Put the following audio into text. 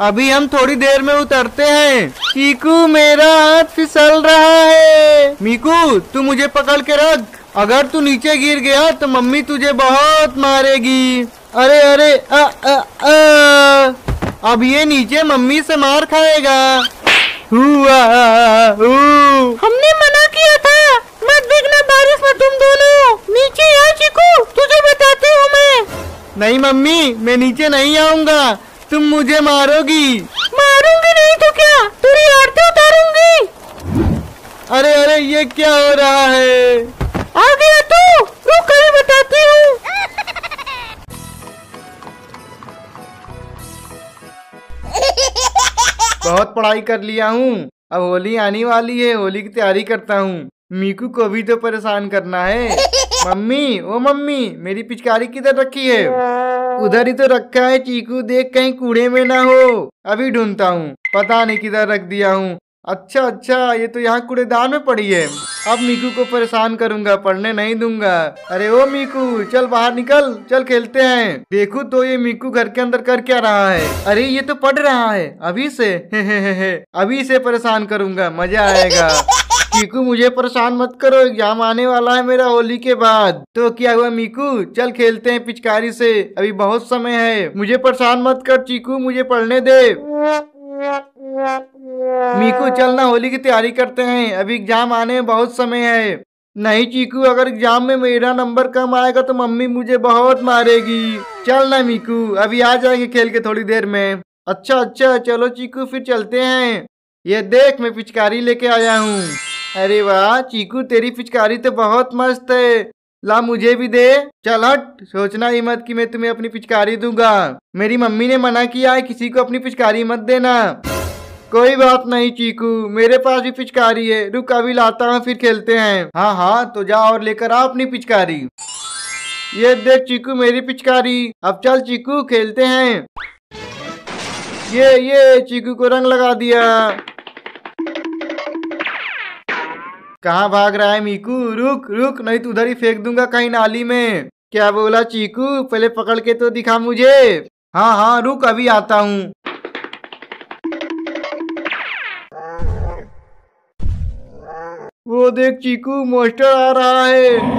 अभी हम थोड़ी देर में उतरते हैं। चीकू मेरा हाथ फिसल रहा है। मीकू तू मुझे पकड़ के रख। अगर तू नीचे गिर गया तो मम्मी तुझे बहुत मारेगी। अरे अरे आ, आ, आ, अब ये नीचे मम्मी से मार खाएगा। हुआ। हमने मना किया था। मत देखना बारिश में तुम दोनों। नीचे आ चिकू। तुझे बताती हूँ मैं। नहीं मम्मी मैं नीचे नहीं आऊँगा। तुम मुझे मारोगी। मारूँगी नहीं तो क्या? तेरी आरती उतारूँगी। अरे अरे ये क्या हो रहा है? आ गया तू। रुक अभी बताती हूँ। बहुत पढ़ाई कर लिया हूँ। अब होली आने वाली है होली की तैयारी करता हूँ। मीकू को भी तो परेशान करना है। मम्मी ओ मम्मी मेरी पिचकारी किधर रखी है? उधर ही तो रखा है चीकू, देख कहीं कूड़े में ना हो। अभी ढूंढता हूँ, पता नहीं किधर रख दिया हूँ। अच्छा अच्छा ये तो यहाँ कूड़ेदान में पड़ी है। अब मीकू को परेशान करूँगा, पढ़ने नहीं दूँगा। अरे ओ मीकू, चल बाहर निकल, चल खेलते हैं। देखू तो ये मीकू घर के अंदर कर क्या रहा है? अरे ये तो पढ़ रहा है, अभी से हे हे हे हे अभी से परेशान करूँगा, मज़ा आएगा। मीकू, मुझे परेशान मत करो, एग्ज़ाम आने वाला है मेरा होली के बाद। तो क्या हुआ मीकू? चल खेलते हैं पिचकारी से। अभी बहुत समय है। मुझे परेशान मत कर, चीकू, मुझे पढ़ने दे। मीकू चलना होली की तैयारी करते हैं। अभी एग्ज़ाम आने में बहुत समय है। नहीं चीकू, अगर एग्ज़ाम में मेरा नंबर कम आएगा तो मम्मी मुझे बहुत मारेगी। चल ना मीकू, अभी आ जाएँगे खेल के थोड़ी देर में। अच्छा अच्छा चलो चीकू, फिर चलते हैं। ये देख, मैं पिचकारी लेके आया हूँ। अरे वाह, चीकू, तेरी पिचकारी तो बहुत मस्त है। ला, मुझे भी दे। चल हट सोचना ही मत कि मैं तुम्हें अपनी पिचकारी दूँगा। मेरी मम्मी ने मना किया है, किसी को अपनी पिचकारी मत देना। कोई बात नहीं, चीकू, मेरे पास भी पिचकारी है। रुक, अभी लाता हूँ, फिर खेलते हैं। हाँ हाँ तो जा और लेकर आ अपनी पिचकारी। ये देख, चीकू, मेरी पिचकारी। अब चल, चीकू, खेलते हैं। ये ये, चीकू को रंग लगा दिया। कहाँ भाग रहा है मीकू? रुक रुक, नहीं तो उधर ही फेंक दूँगा कहीं नाली में। क्या बोला चीकू? पहले पकड़ के तो दिखा मुझे। हाँ हाँ रुक, अभी आता हूँ। वो देख चीकू, मोस्टर आ रहा है।